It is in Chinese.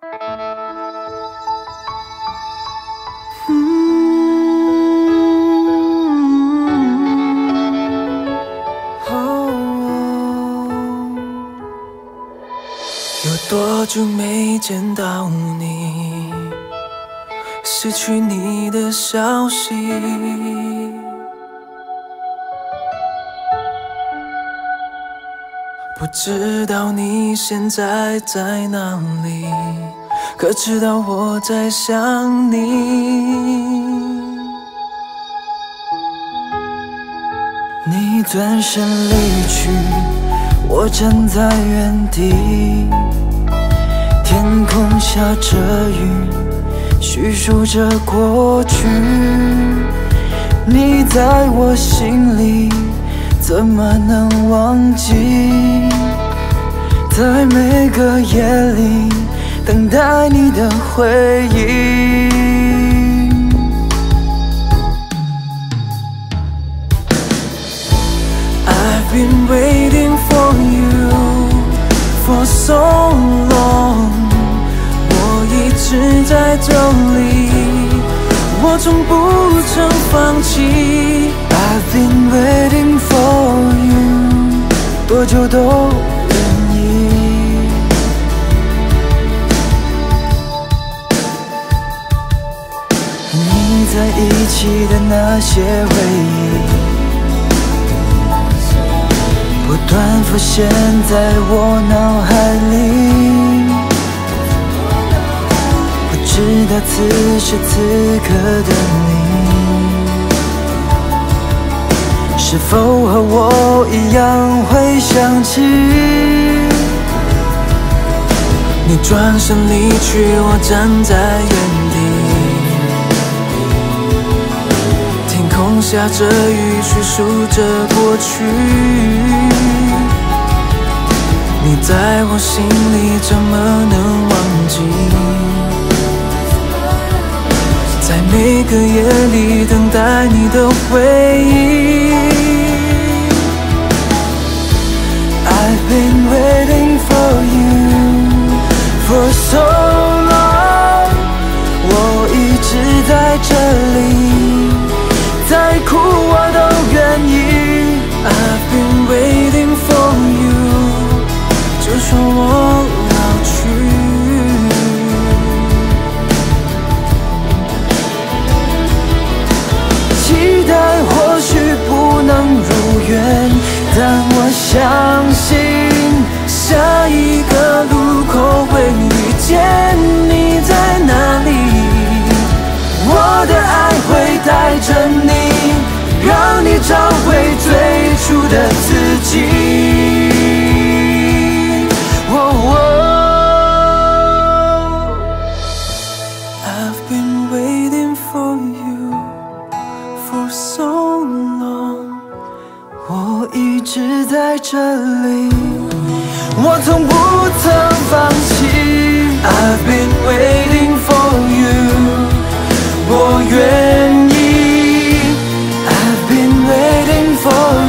有多久没见到你？失去你的消息，知道你现在在哪里，可知道我在想你。你转身离去，我站在原地，天空下着雨，叙述着过去。你在我心里，怎么能忘记？在每个夜里，等待你的回忆。I've been waiting for you for so long，我一直在这里，我从不曾放弃。I've been waiting for 就都愿意。你在一起的那些回忆。不断浮现在我脑海里，不知道此时此刻的你，是否和我一样会想起？你转身离去，我站在原地，天空下着雨，叙述着过去。你在我心里，怎么能忘记？在每个夜里，等待你的回忆。been waiting for you for so long，我一直在这里，再哭我都愿意。I've been waiting for you。就算我 见你在哪里。我的爱会带着你，让你找回最初的自己。I've been waiting for you for so long。我一直在这里，我从不曾放 been waiting for you.